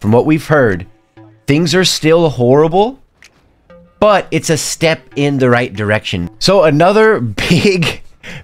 from what we've heard, things are still horrible, but it's a step in the right direction. So another big,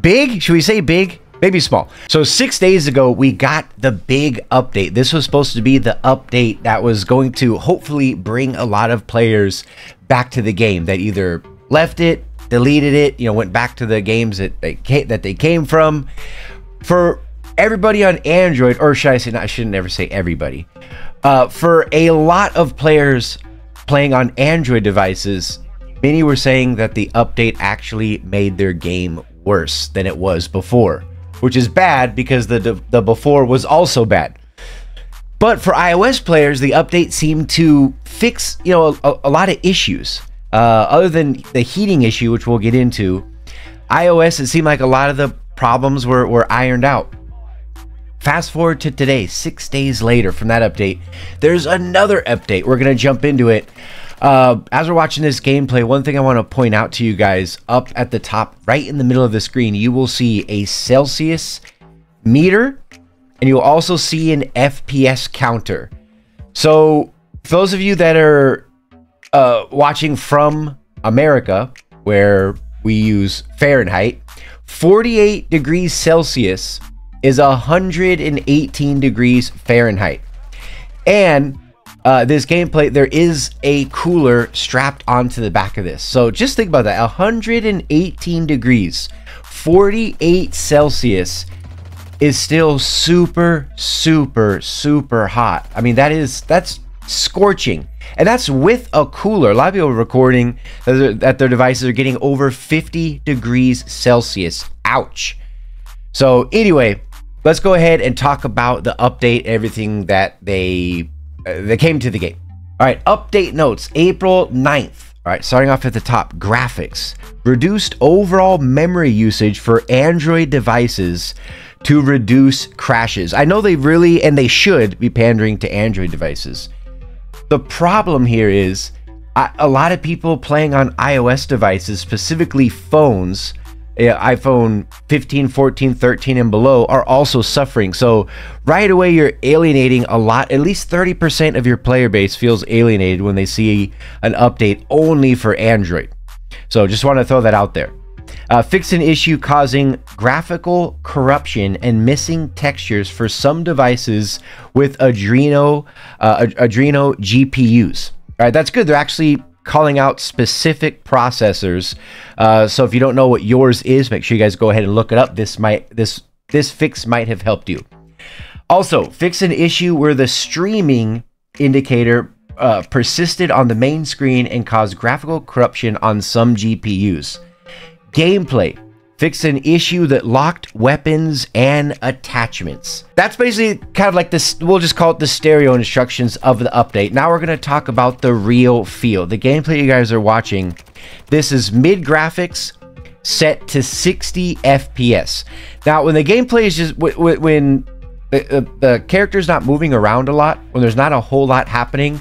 big, should we say big? Maybe small. So six days ago, we got the big update. This was supposed to be the update that was going to hopefully bring a lot of players back to the game that either left it, deleted it, you know, went back to the games that they came, that they came from. For everybody on Android, or should I say, not, I shouldn't ever say everybody. Uh, for a lot of players playing on Android devices, many were saying that the update actually made their game worse than it was before which is bad because the the before was also bad. But for iOS players, the update seemed to fix you know a, a lot of issues. Uh, other than the heating issue, which we'll get into, iOS it seemed like a lot of the problems were were ironed out. Fast forward to today, six days later from that update, there's another update. We're gonna jump into it. Uh, as we're watching this gameplay, one thing I want to point out to you guys up at the top, right in the middle of the screen, you will see a Celsius meter and you'll also see an FPS counter. So, for those of you that are uh, watching from America, where we use Fahrenheit, 48 degrees Celsius is 118 degrees Fahrenheit. And uh, this gameplay, there is a cooler strapped onto the back of this. So just think about that 118 degrees, 48 Celsius is still super, super, super hot. I mean, that is, that's scorching. And that's with a cooler. A lot of people are recording that their devices are getting over 50 degrees Celsius. Ouch. So, anyway, let's go ahead and talk about the update, everything that they uh, they came to the game. All right, update notes, April 9th. All right, starting off at the top, graphics. Reduced overall memory usage for Android devices to reduce crashes. I know they really, and they should, be pandering to Android devices. The problem here is a lot of people playing on iOS devices, specifically phones, iPhone 15, 14, 13, and below are also suffering. So right away, you're alienating a lot. At least 30% of your player base feels alienated when they see an update only for Android. So just want to throw that out there. Uh, fix an issue causing graphical corruption and missing textures for some devices with Adreno uh, Adreno GPUs. All right, that's good. They're actually calling out specific processors. Uh, so if you don't know what yours is, make sure you guys go ahead and look it up. This might this this fix might have helped you. Also, fix an issue where the streaming indicator uh, persisted on the main screen and caused graphical corruption on some GPUs. Gameplay fix an issue that locked weapons and attachments. That's basically kind of like this, we'll just call it the stereo instructions of the update. Now we're going to talk about the real feel. The gameplay you guys are watching, this is mid graphics set to 60 FPS. Now when the gameplay is just, when the, the character's not moving around a lot, when there's not a whole lot happening,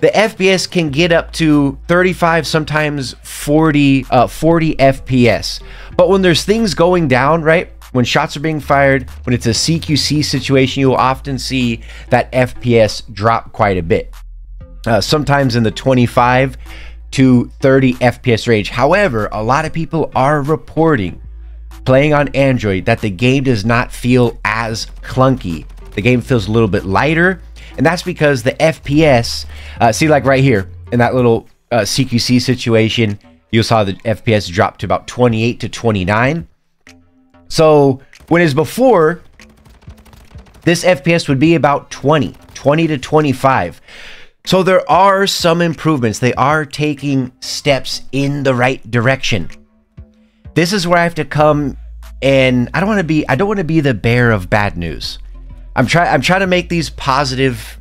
the FPS can get up to 35, sometimes 40, uh, 40 FPS. But when there's things going down, right? When shots are being fired, when it's a CQC situation, you'll often see that FPS drop quite a bit. Uh, sometimes in the 25 to 30 FPS range. However, a lot of people are reporting playing on Android that the game does not feel as clunky. The game feels a little bit lighter and that's because the FPS, uh, see, like right here in that little uh, CQC situation, you saw the FPS drop to about 28 to 29. So when it's before, this FPS would be about 20, 20 to 25. So there are some improvements. They are taking steps in the right direction. This is where I have to come and I don't want to be I don't want to be the bearer of bad news. I'm trying I'm trying to make these positive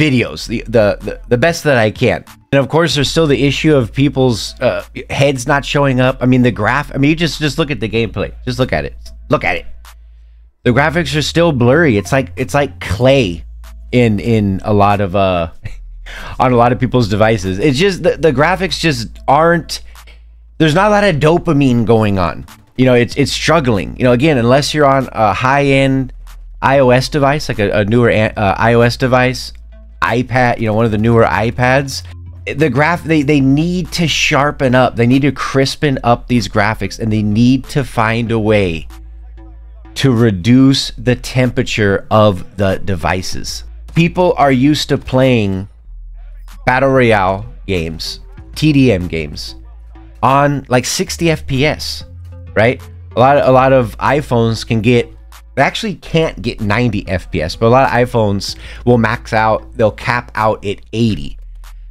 videos the, the, the the best that I can. And of course, there's still the issue of people's uh, heads not showing up. I mean, the graph. I mean, you just just look at the gameplay. Just look at it. Look at it. The graphics are still blurry. It's like it's like clay in in a lot of uh on a lot of people's devices. It's just the, the graphics just aren't. There's not a lot of dopamine going on. You know, it's it's struggling. You know, again, unless you're on a high end iOS device, like a, a newer uh, iOS device, iPad, you know, one of the newer iPads. The graph they they need to sharpen up. They need to crispen up these graphics and they need to find a way to reduce the temperature of the devices. People are used to playing battle royale games, TDM games on like 60 FPS, right? A lot of, a lot of iPhones can get actually can't get 90 FPS, but a lot of iPhones will max out, they'll cap out at 80.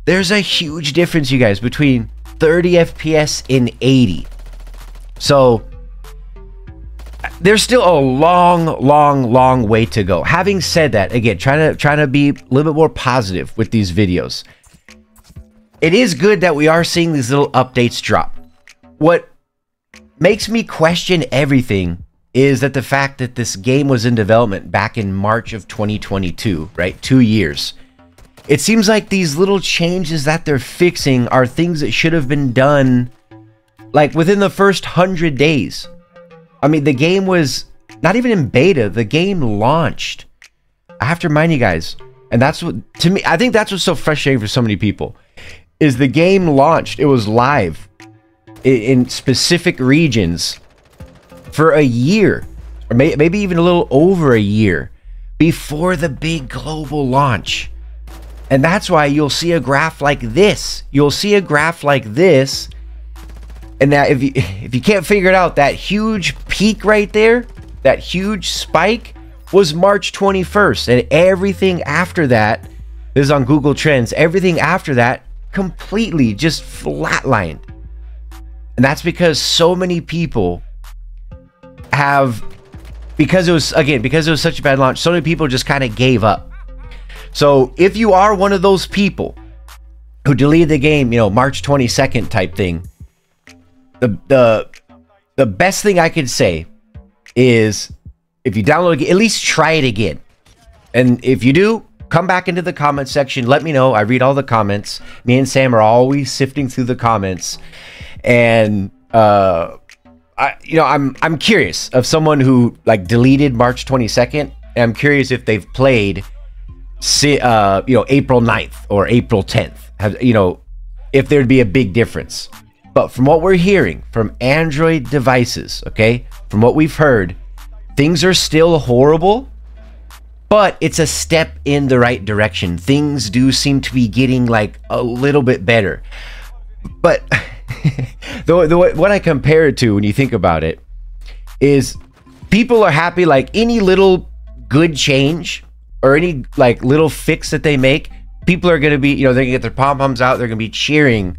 There's a huge difference, you guys, between 30 FPS and 80. So there's still a long, long, long way to go. Having said that, again, trying to trying to be a little bit more positive with these videos. It is good that we are seeing these little updates drop. What makes me question everything is that the fact that this game was in development back in March of 2022, right? 2 years. It seems like these little changes that they're fixing are things that should have been done like within the first 100 days I mean, the game was not even in beta. The game launched. I have to remind you guys, and that's what to me. I think that's what's so frustrating for so many people is the game launched. It was live in, specific regions for a year, or may, maybe even a little over a year before the big global launch. And that's why you'll see a graph like this. You'll see a graph like this and that if you if you can't figure it out, that huge peak right there, that huge spike was March 21st. And everything after that, this is on Google Trends, everything after that completely just flatlined. And that's because so many people have because it was again because it was such a bad launch so many people just kind of gave up so if you are one of those people who deleted the game you know march 22nd type thing the the the best thing I could say is if you download at least try it again. And if you do, come back into the comment section. Let me know. I read all the comments. Me and Sam are always sifting through the comments, and uh, I you know I'm I'm curious of someone who like deleted March 22nd. I'm curious if they've played, uh, you know, April 9th or April 10th. Have you know if there'd be a big difference? But from what we're hearing from Android devices, okay, from what we've heard, things are still horrible, but it's a step in the right direction. Things do seem to be getting like a little bit better. But the, the what I compare it to when you think about it is people are happy like any little good change or any like little fix that they make, people are going to be, you know, they're to get their pom poms out, they're going to be cheering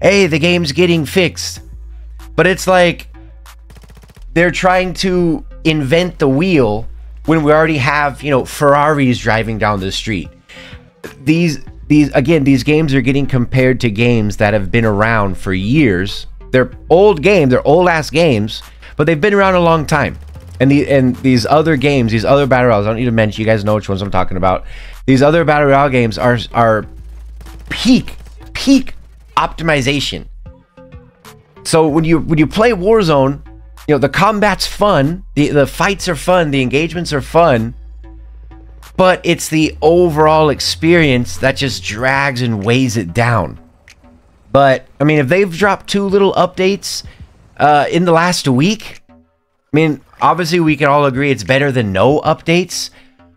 hey, the game's getting fixed. But it's like they're trying to invent the wheel when we already have, you know, Ferraris driving down the street. These these again, these games are getting compared to games that have been around for years. They're old games, they're old ass games, but they've been around a long time. And the and these other games, these other battle royals, I don't need to mention. You guys know which ones I'm talking about. These other battle royale games are are peak peak optimization. So when you when you play Warzone, you know the combat's fun, the the fights are fun, the engagements are fun, but it's the overall experience that just drags and weighs it down. But I mean, if they've dropped two little updates uh, in the last week, I mean, obviously we can all agree it's better than no updates.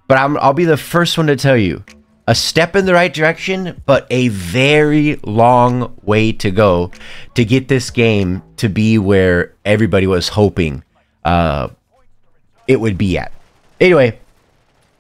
But I'm, I'll be the first one to tell you a step in the right direction, but a very long way to go to get this game to be where everybody was hoping uh, it would be at. Anyway,